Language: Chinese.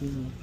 嗯。